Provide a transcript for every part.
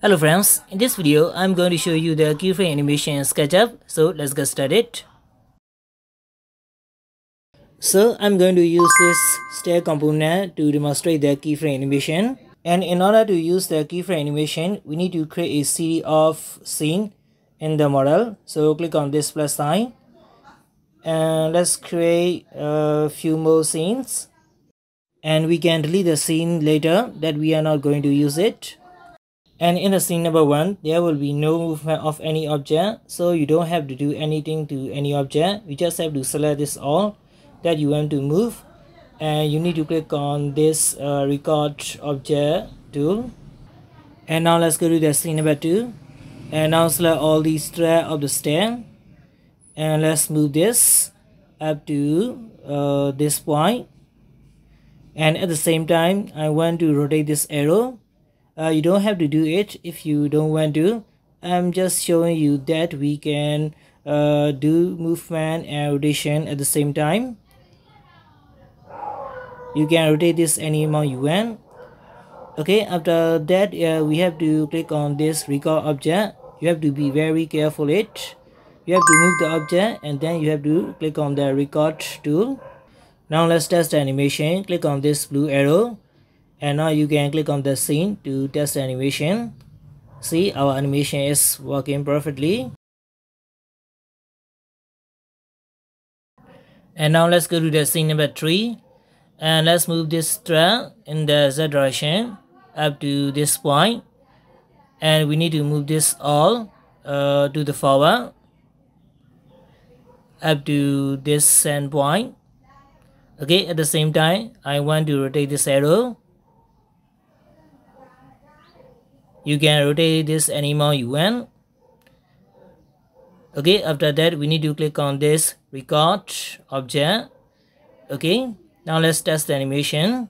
Hello friends, in this video I'm going to show you the keyframe animation in SketchUp. So let's get started. So I'm going to use this stair component to demonstrate the keyframe animation. And in order to use the keyframe animation, we need to create a series of scene in the model. So click on this plus sign. And let's create a few more scenes. And we can delete the scene later that we are not going to use it and in the scene number one there will be no movement of any object so you don't have to do anything to any object. You just have to select this all that you want to move. And you need to click on this uh, record object tool and now let's go to the scene number two. And now select all these thread of the stem and let's move this up to uh, this point. And at the same time I want to rotate this arrow uh, you don't have to do it if you don't want to. I'm just showing you that we can uh, do movement and rotation at the same time. You can rotate this any amount you want. Okay after that uh, we have to click on this record object. You have to be very careful it. You have to move the object and then you have to click on the record tool. Now let's test the animation. Click on this blue arrow and now you can click on the scene to test the animation. See our animation is working perfectly. And now let's go to the scene number three. And let's move this thread in the z direction up to this point. And we need to move this all uh, to the forward up to this end point. Okay at the same time i want to rotate this arrow you can rotate this animal you want. Okay after that we need to click on this record object. Okay now let's test the animation.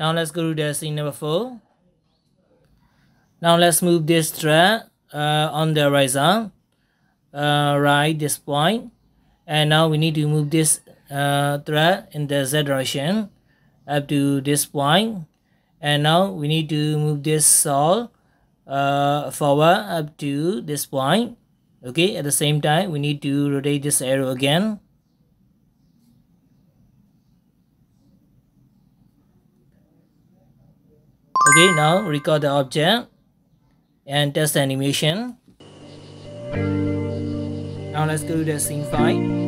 Now let's go to the scene number four. Now let's move this thread uh, on the horizon. Uh, right this point. And now we need to move this uh, thread in the z direction up to this point. And now we need to move this all uh, forward up to this point. Okay at the same time we need to rotate this arrow again. Okay now record the object and test the animation. Now let's go to the scene 5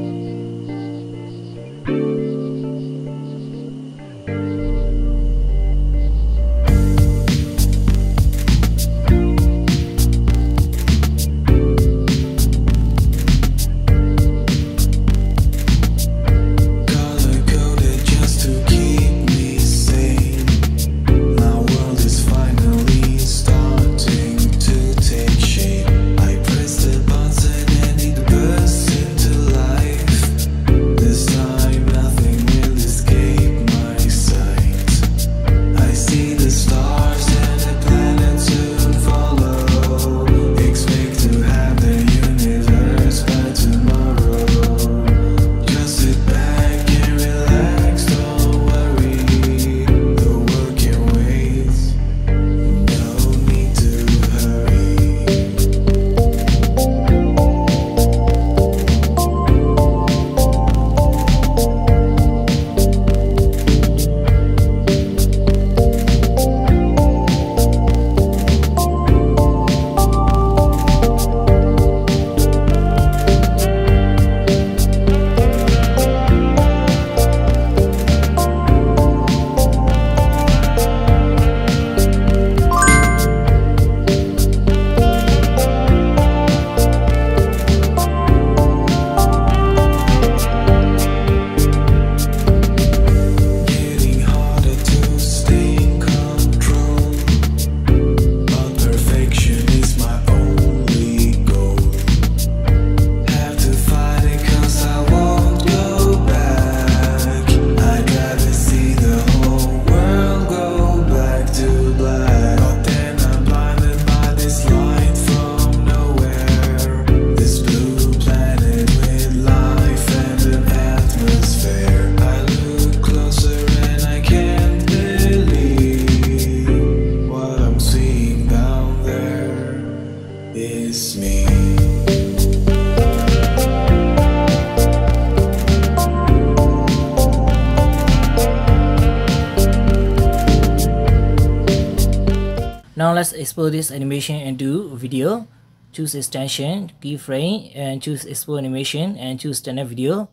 Now let's export this animation into video. Choose extension, keyframe, and choose export animation and choose standard video.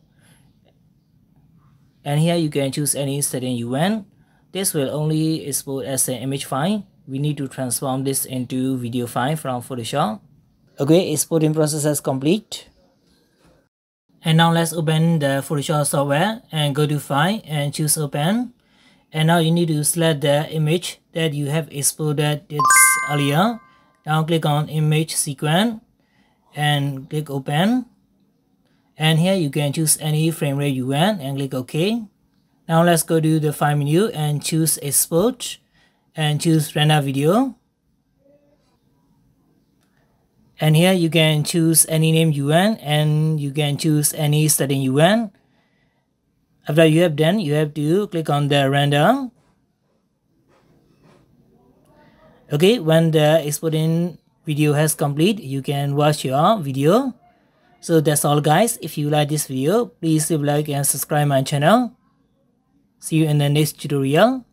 And here you can choose any setting you want. This will only export as an image file. We need to transform this into video file from Photoshop. Okay, exporting process is complete. And now let's open the Photoshop software and go to File and choose Open and now you need to select the image that you have exported it's earlier. Now click on image sequence and click open. And here you can choose any frame rate you want and click ok. Now let's go to the file menu and choose export and choose render video. And here you can choose any name you want and you can choose any setting you want after you have done, you have to click on the render. Okay, when the exporting video has complete, you can watch your video. So that's all guys. If you like this video, please leave like and subscribe my channel. See you in the next tutorial.